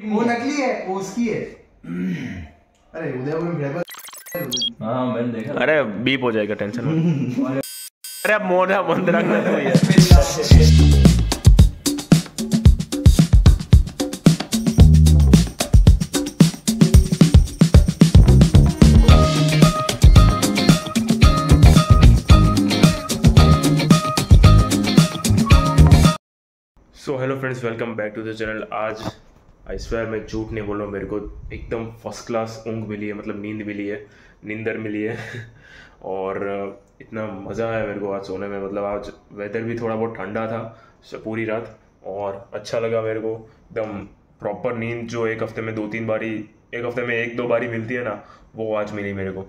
वो नकली है वो उसकी है। अरे उदय में हाँ मैंने देखा अरे बीप हो जाएगा टेंशन अरे अब मोना बंद रखना तो भैया so hello friends welcome back to the channel आज आई स्वेयर मैं झूठ नहीं बोल रहा हूँ मेरे को एकदम फ़र्स्ट क्लास ऊँग मिली है मतलब नींद मिली है नींदर मिली है। और uh, इतना मज़ा आया मेरे को आज सोने में मतलब आज वेदर भी थोड़ा बहुत ठंडा था पूरी रात और अच्छा लगा मेरे को एकदम प्रॉपर नींद जो एक हफ़्ते में दो तीन बारी एक हफ़्ते में एक दो बारी मिलती है ना वो आज मिली मेरे को।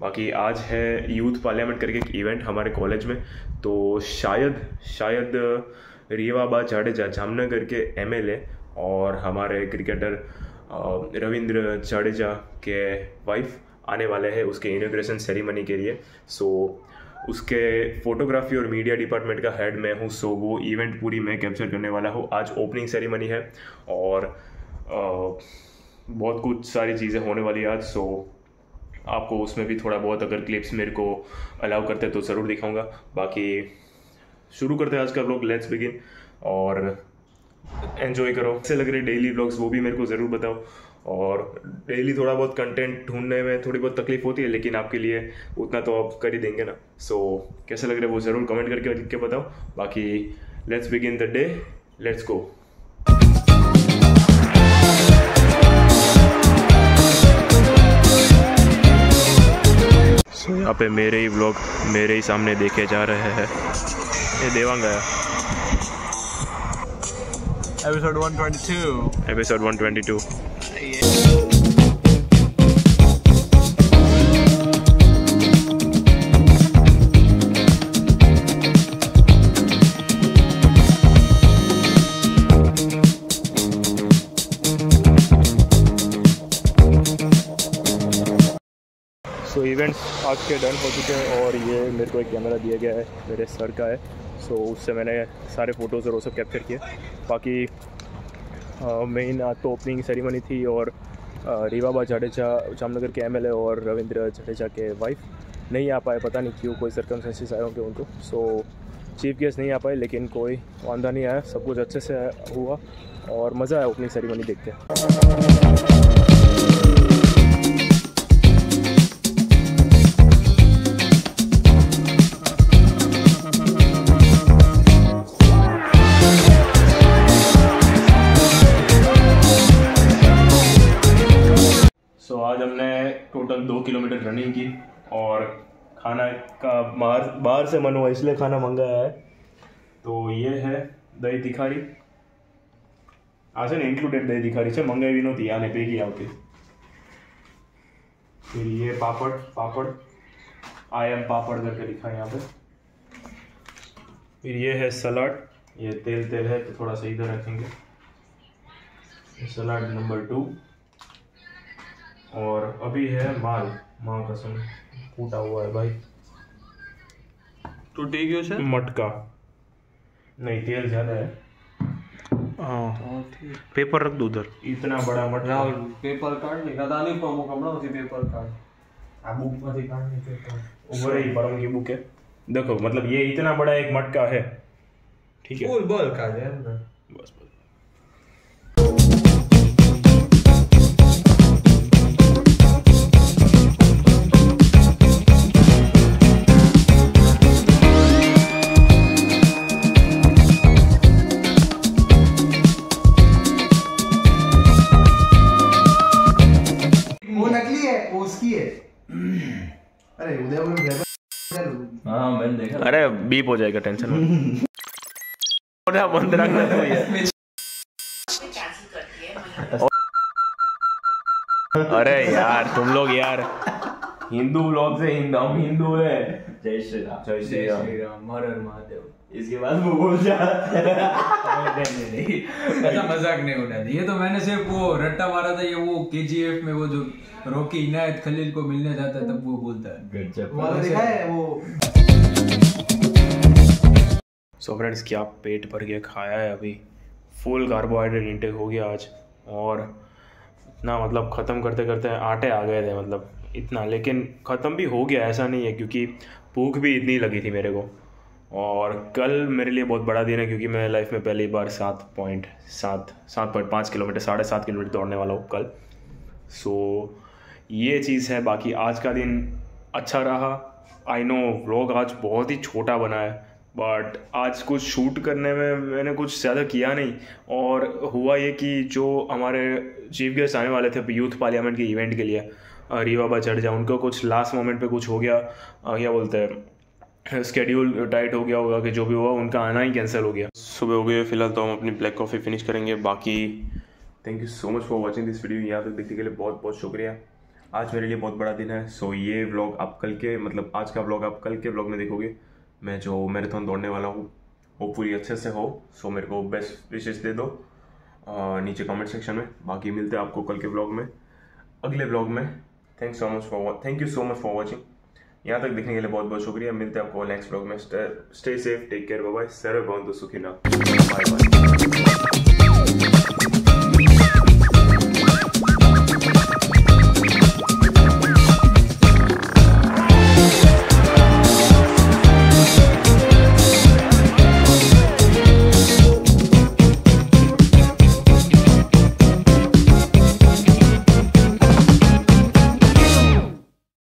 बाकी आज है यूथ पार्लियामेंट करके एक इवेंट हमारे कॉलेज में तो शायद शायद रीवाबा जाडेजा जामनगर के एमएलए और हमारे क्रिकेटर रविंद्र जाडेजा के वाइफ आने वाले हैं उसके इनोग्रेशन सेरेमनी के लिए। सो उसके फोटोग्राफी और मीडिया डिपार्टमेंट का हेड मैं हूँ सो वो इवेंट पूरी मैं कैप्चर करने वाला हूँ। आज ओपनिंग सेरेमनी है और अ, बहुत कुछ सारी चीज़ें होने वाली है आज। सो आपको उसमें भी थोड़ा बहुत अगर क्लिप्स मेरे को अलाउ करते तो ज़रूर दिखाऊँगा। बाकी शुरू करते हैं आज का ब्लॉग लेट्स बिगिन और एंजॉय करो। कैसे लग रहे डेली ब्लॉग्स वो भी मेरे को ज़रूर बताओ। और डेली थोड़ा बहुत कंटेंट ढूँढने में थोड़ी बहुत तकलीफ़ होती है लेकिन आपके लिए उतना तो आप कर ही देंगे ना। सो so, कैसे लग रहे हैं वो ज़रूर कमेंट करके लिख के बताओ। बाकी let's begin the day let's go यहाँ पे मेरे ही ब्लॉग मेरे ही सामने देखे जा रहे हैं। ये देवांग आया एपिसोड 122 एपिसोड 122 सो इवेंट्स आज के डन हो चुके हैं और ये मेरे को एक कैमरा दिया गया है मेरे सर का है। सो so, उससे मैंने सारे फ़ोटोज़ और वो सब कैप्चर किए। बाकी मेन आज तो ओपनिंग सेरेमनी थी और रीवा रीवाबा जाडेजा, जामनगर के एमएलए और रविंद्र जडेजा के वाइफ नहीं आ पाए, पता नहीं क्यों, कोई सर्कमस्टेंसेस आए होंगे उनको। सो चीफ गेस्ट नहीं आ पाए, लेकिन कोई वादा नहीं आया, सब कुछ अच्छे से हुआ और मज़ा आया ओपनिंग सेरेमनी देख के। रनिंग की और खाना का बाहर बाहर से मन हुआ इसलिए खाना मंगाया है। તો એ હે દહીં તિખારી આ છે ને ઇન્ક્લુડેડ દહીં તિખારી છે મંગાવી નહોતી આને ભેગી आती फिर ये पापड़ पापड़। आई एम पापड़ करके लिखा है यहाँ पे। फिर ये है सलाड। ये तेल तेल है तो थोड़ा सा इधर रखेंगे। Salad number two. और अभी है माल माँ कसम फूटा हुआ है भाई તૂટી ગયો છે मटका नहीं तेल ज्यादा है पेपर रख दो उधर इतना बड़ा मटका રાહુલ પેપર કાર્ડ ને કદા નહીં પણ હું હમણાં સુધી પેપર કાર્ડ આ બુક માંથી કાર્ડ ને પેપર ऊपर ही परम की बुक है देखो मतलब ये इतना बड़ा एक मटका है ठीक है ફૂલ બલ્ક આજે એમ ને बस अरे उदय में ड्राइवर हाँ मैंने देखा। अरे बीप हो जाएगा टेंशन मत। बंद रखना तो भैया अरे यार तुम लोग यार। हिंदू ब्लॉग से हिंदू हम हिंदू है। जय श्री राम। जय श्री राम। राम। हर हर महादेव। इसके बाद वो बोल जा नहीं नहीं ऐसा मज़ाक नहीं उड़ाते ये तो मैंने सिर्फ़ वो रट्टा मारा था ये वो केजीएफ में वो जो रॉकी इनायत खलील को मिलने जाता है तब वो बोलता है। गजब देखा है वो सो फ्रेंड्स क्या पेट भर के खाया है अभी? फुल कार्बोहाइड्रेट इंटेक हो गया आज। और इतना मतलब ख़त्म करते करते आटे आ गए थे मतलब इतना। लेकिन ख़त्म भी हो गया ऐसा नहीं है क्योंकि भूख भी इतनी लगी थी मेरे को। और कल मेरे लिए बहुत बड़ा दिन है क्योंकि मैं लाइफ में पहली बार सात पॉइंट सात सात पॉइंट पाँच किलोमीटर, साढ़े सात किलोमीटर दौड़ने वाला हूँ कल। सो ये चीज़ है, बाकी आज का दिन अच्छा रहा। आई नो व्लॉग आज बहुत ही छोटा बना है बट आज कुछ शूट करने में मैंने कुछ ज़्यादा किया नहीं। और हुआ ये कि जो हमारे चीफ गेस्ट आने वाले थे यूथ पार्लियामेंट के इवेंट के लिए री बाबा चढ़ उनको कुछ लास्ट मोमेंट पे कुछ हो गया। क्या बोलते हैं? स्केड्यूल टाइट हो गया होगा कि जो भी हुआ उनका आना ही कैंसिल हो गया। सुबह हो गई फ़िलहाल तो हम अपनी ब्लैक कॉफ़ी फिनिश करेंगे। बाकी thank you so much for watching this video यहाँ तक देखने के लिए बहुत बहुत शुक्रिया। आज मेरे लिए बहुत बड़ा दिन है। सो ये व्लॉग आप कल के मतलब आज का व्लॉग आप कल के व्लॉग में देखोगे। मैं जो मैराथन दौड़ने वाला हूँ वो पूरी अच्छे से हो। सो मेरे को बेस्ट विशेष दे दो। अ, नीचे कमेंट सेक्शन में। बाकी मिलते हैं आपको कल के व्लॉग में। अगले व्लॉग में। Thank so much for thank you so much for watching यहाँ तक देखने के लिए बहुत बहुत शुक्रिया। मिलते हैं आपको नेक्स्ट ब्लॉग में। Stay safe take care bye सर्वे बहुत सुखी ना बाय बाय